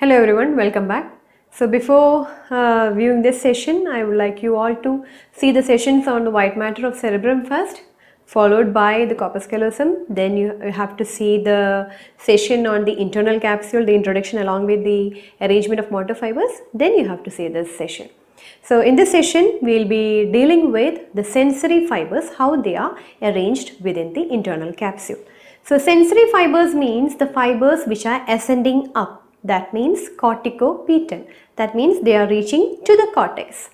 Hello everyone, welcome back. So before uh, viewing this session, I would like you all to see the sessions on the white matter of cerebrum first, followed by the corpus callosum. Then you you have to see the session on the internal capsule, the introduction along with the arrangement of motor fibers. Then you have to see this session. So in this session, we will be dealing with the sensory fibers, how they are arranged within the internal capsule. So sensory fibers means the fibers which are ascending up. That means corticopetal. That means they are reaching to the cortex.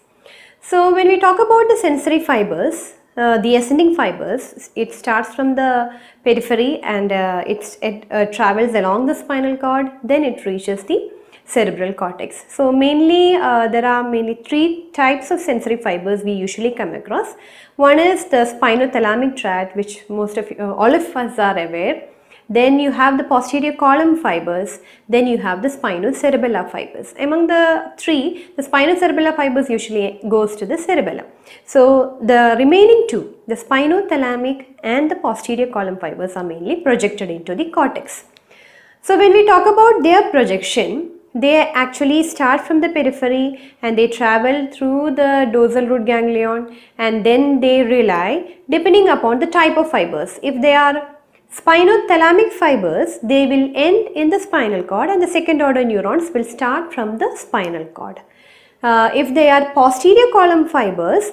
So when we talk about the sensory fibers, uh, the ascending fibers, it starts from the periphery and uh, it uh, travels along the spinal cord, then it reaches the cerebral cortex. So mainly uh, there are mainly three types of sensory fibers we usually come across. One is the spinothalamic tract which most of all of us are aware. Then you have the posterior column fibers, then you have the spinal spinocerebellar fibers. Among the three, the spinal spinocerebellar fibers usually goes to the cerebellum. So the remaining two, the spinothalamic and the posterior column fibers are mainly projected into the cortex. So when we talk about their projection, they actually start from the periphery and they travel through the dorsal root ganglion and then they rely depending upon the type of fibers. If they are spinothalamic fibers, they will end in the spinal cord and the second order neurons will start from the spinal cord. Uh, if they are posterior column fibers,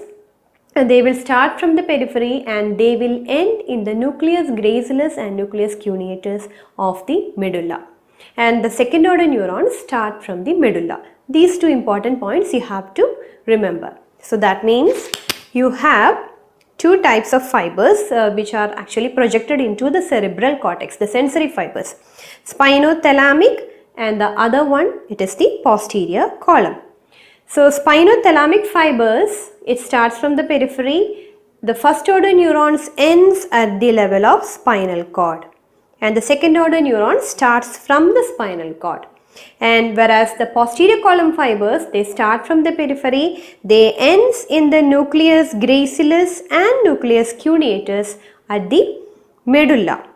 uh, they will start from the periphery and they will end in the nucleus gracilis and nucleus cuneatus of the medulla. And the second order neurons start from the medulla. These two important points you have to remember. So that means you have two types of fibers uh, which are actually projected into the cerebral cortex, the sensory fibers. Spinothalamic and the other one it is the posterior column. So spinothalamic fibers, it starts from the periphery. The first order neurons ends at the level of spinal cord and the second order neuron starts from the spinal cord. And whereas the posterior column fibers, they start from the periphery, they ends in the nucleus gracilis and nucleus cuneatus at the medulla.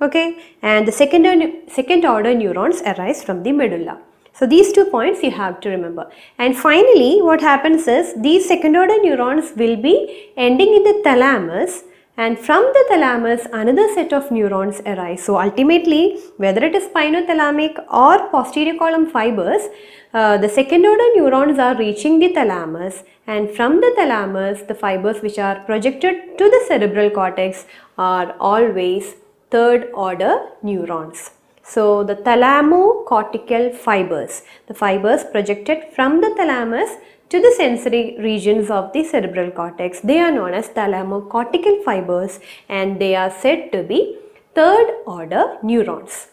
Okay, and the second, second order neurons arise from the medulla. So these two points you have to remember. And finally, what happens is these second order neurons will be ending in the thalamus and from the thalamus another set of neurons arise. So ultimately whether it is spinothalamic or posterior column fibers, uh, the second order neurons are reaching the thalamus and from the thalamus the fibers which are projected to the cerebral cortex are always third order neurons. So the thalamocortical fibers, the fibers projected from the thalamus to the sensory regions of the cerebral cortex. They are known as thalamocortical fibers and they are said to be third order neurons.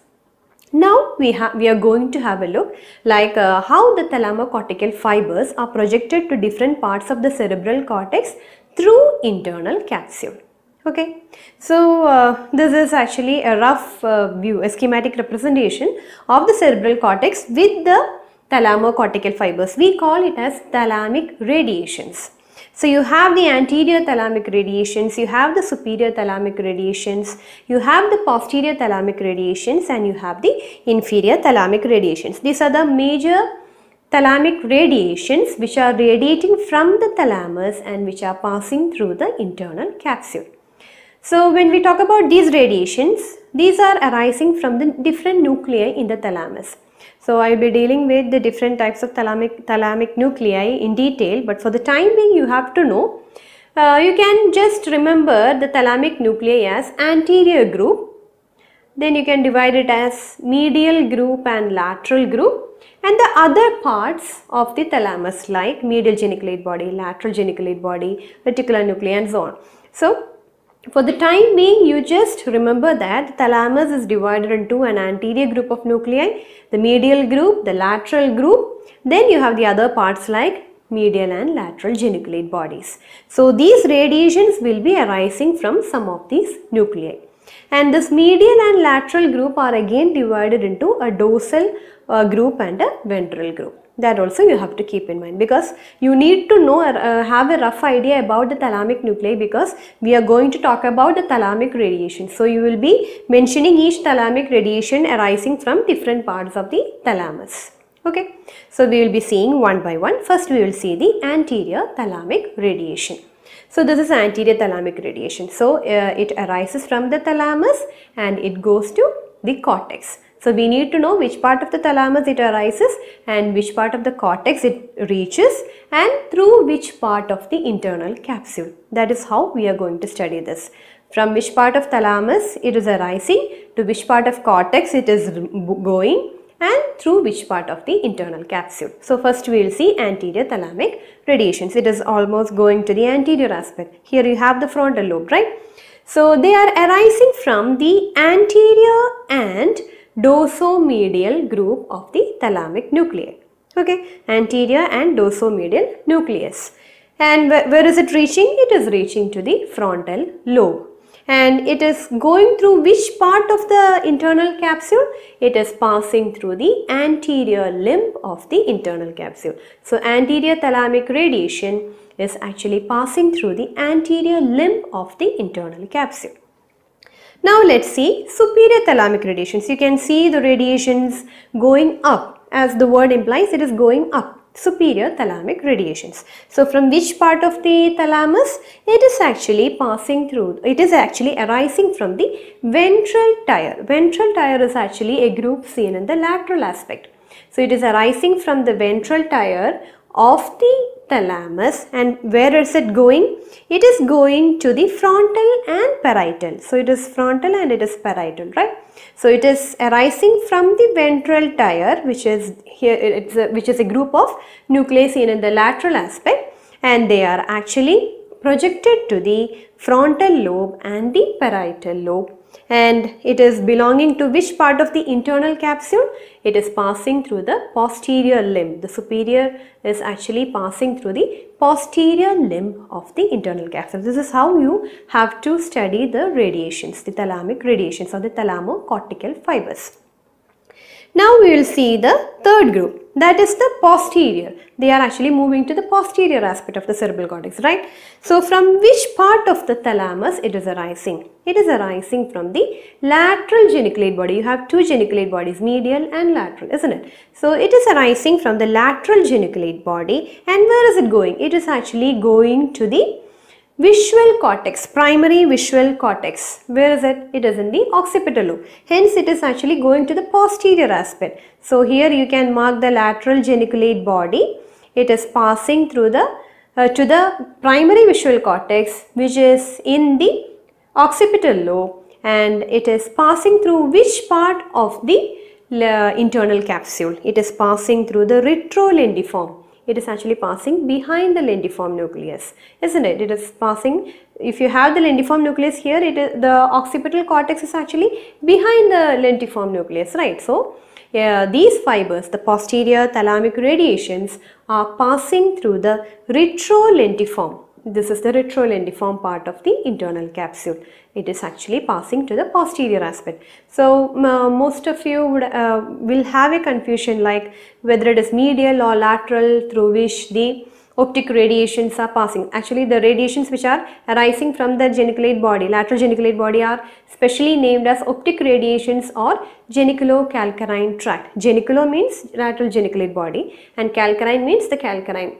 Now we, have we are going to have a look like uh, how the thalamocortical fibers are projected to different parts of the cerebral cortex through internal capsule. Okay, so uh, this is actually a rough uh, view, a schematic representation of the cerebral cortex with the thalamocortical fibers. We call it as thalamic radiations. So you have the anterior thalamic radiations, you have the superior thalamic radiations, you have the posterior thalamic radiations and you have the inferior thalamic radiations. These are the major thalamic radiations which are radiating from the thalamus and which are passing through the internal capsule. So when we talk about these radiations, these are arising from the different nuclei in the thalamus. So I will be dealing with the different types of thalamic, thalamic nuclei in detail but for the time being you have to know, uh, you can just remember the thalamic nuclei as anterior group, then you can divide it as medial group and lateral group. And the other parts of the thalamus like medial geniculate body, lateral geniculate body, reticular nuclei and so on. So for the time being, you just remember that thalamus is divided into an anterior group of nuclei, the medial group, the lateral group, then you have the other parts like medial and lateral geniculate bodies. So these radiations will be arising from some of these nuclei. And this medial and lateral group are again divided into a dorsal uh, group and a ventral group. That also you have to keep in mind because you need to know uh, have a rough idea about the thalamic nuclei because we are going to talk about the thalamic radiation. So you will be mentioning each thalamic radiation arising from different parts of the thalamus. Okay? So we will be seeing one by one. First we will see the anterior thalamic radiation so this is anterior thalamic radiation so uh, it arises from the thalamus and it goes to the cortex so we need to know which part of the thalamus it arises and which part of the cortex it reaches and through which part of the internal capsule. That is how we are going to study this. From which part of thalamus it is arising to which part of cortex it is going and through which part of the internal capsule. So first we will see anterior thalamic radiations. It is almost going to the anterior aspect. Here you have the frontal lobe, right? So they are arising from the anterior and dorsomedial group of the thalamic nuclei. Okay, anterior and dorsomedial nucleus. And where is it reaching? It is reaching to the frontal lobe. And it is going through which part of the internal capsule? It is passing through the anterior limb of the internal capsule. So, anterior thalamic radiation is actually passing through the anterior limb of the internal capsule. Now let's see superior thalamic radiations. You can see the radiations going up as the word implies it is going up superior thalamic radiations. So from which part of the thalamus? It is actually passing through, it is actually arising from the ventral tier. Ventral tier is actually a group seen in the lateral aspect. So it is arising from the ventral tier of the thalamus and where is it going? It is going to the frontal and parietal. So it is frontal and it is parietal, right? So it is arising from the ventral tier which is here it's a, which is a group of nuclei seen in the lateral aspect and they are actually projected to the frontal lobe and the parietal lobe and it is belonging to which part of the internal capsule? It is passing through the posterior limb. The superior is actually passing through the posterior limb of the internal capsule. This is how you have to study the radiations, the thalamic radiations or the thalamocortical fibers. Now we will see the third group that is the posterior. They are actually moving to the posterior aspect of the cerebral cortex, right? So from which part of the thalamus it is arising? It is arising from the lateral geniculate body. You have two geniculate bodies, medial and lateral, isn't it? So it is arising from the lateral geniculate body and where is it going? It is actually going to the Visual cortex, primary visual cortex. Where is it? It is in the occipital lobe. Hence, it is actually going to the posterior aspect. So, here you can mark the lateral geniculate body. It is passing through the uh, to the primary visual cortex which is in the occipital lobe and it is passing through which part of the uh, internal capsule? It is passing through the retrolentiform it is actually passing behind the lentiform nucleus isn't it? It is passing. If you have the lentiform nucleus here it is the occipital cortex is actually behind the lentiform nucleus right? So yeah, these fibers the posterior thalamic radiations are passing through the retrolentiform this is the retrolentiform part of the internal capsule. It is actually passing to the posterior aspect. So uh, most of you would uh, will have a confusion like whether it is medial or lateral through which the optic radiations are passing. Actually the radiations which are arising from the geniculate body, lateral geniculate body are specially named as optic radiations or geniculocalcarine tract. Geniculo means lateral geniculate body and calcarine means the calcarine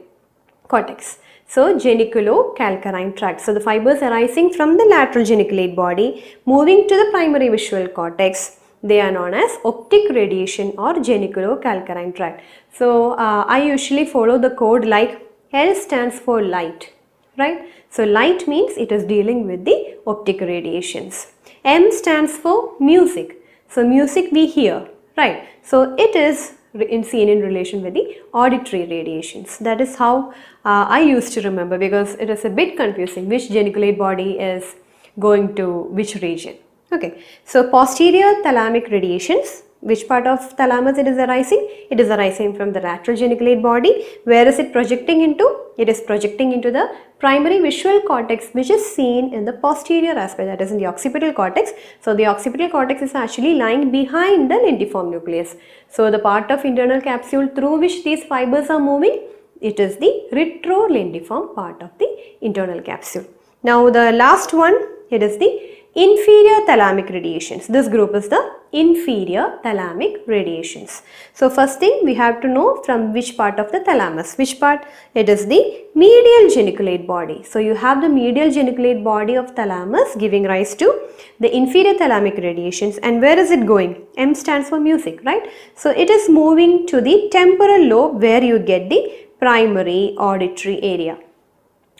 cortex. So geniculocalcarine tract. So the fibers arising from the lateral geniculate body moving to the primary visual cortex they are known as optic radiation or geniculocalcarine tract. So uh, I usually follow the code like L stands for light right. So light means it is dealing with the optic radiations. M stands for music. So music we hear right. So it is in seen in relation with the auditory radiations. That is how uh, I used to remember because it is a bit confusing which geniculate body is going to which region. Okay, so posterior thalamic radiations which part of thalamus it is arising? It is arising from the lateral geniculate body. Where is it projecting into? It is projecting into the primary visual cortex which is seen in the posterior aspect that is in the occipital cortex. So the occipital cortex is actually lying behind the lentiform nucleus. So the part of internal capsule through which these fibers are moving it is the retrolentiform part of the internal capsule. Now the last one it is the inferior thalamic radiations. This group is the inferior thalamic radiations. So first thing we have to know from which part of the thalamus. Which part? It is the medial geniculate body. So you have the medial geniculate body of thalamus giving rise to the inferior thalamic radiations and where is it going? M stands for music, right? So it is moving to the temporal lobe where you get the primary auditory area.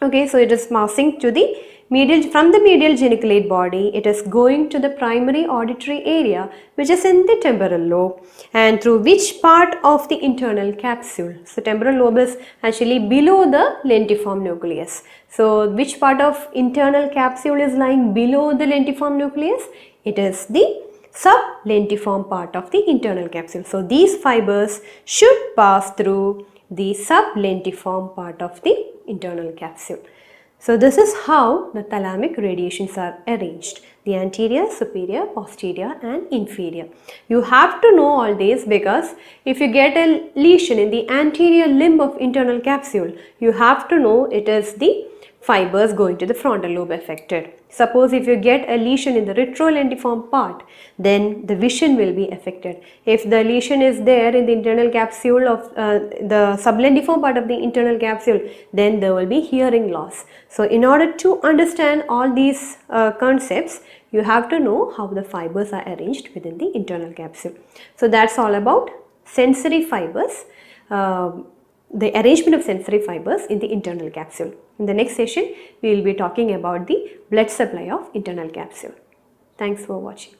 Okay, so it is passing to the medial from the medial geniculate body it is going to the primary auditory area which is in the temporal lobe and through which part of the internal capsule? So temporal lobe is actually below the lentiform nucleus. So which part of internal capsule is lying below the lentiform nucleus? It is the sublentiform part of the internal capsule. So these fibers should pass through the sublentiform part of the internal capsule so this is how the thalamic radiations are arranged. The anterior, superior, posterior and inferior. You have to know all these because if you get a lesion in the anterior limb of internal capsule, you have to know it is the fibers going to the frontal lobe affected. Suppose if you get a lesion in the retrolentiform part, then the vision will be affected. If the lesion is there in the internal capsule of uh, the sublentiform part of the internal capsule, then there will be hearing loss. So in order to understand all these uh, concepts, you have to know how the fibers are arranged within the internal capsule. So that's all about sensory fibers. Uh, the arrangement of sensory fibers in the internal capsule. In the next session, we will be talking about the blood supply of internal capsule. Thanks for watching.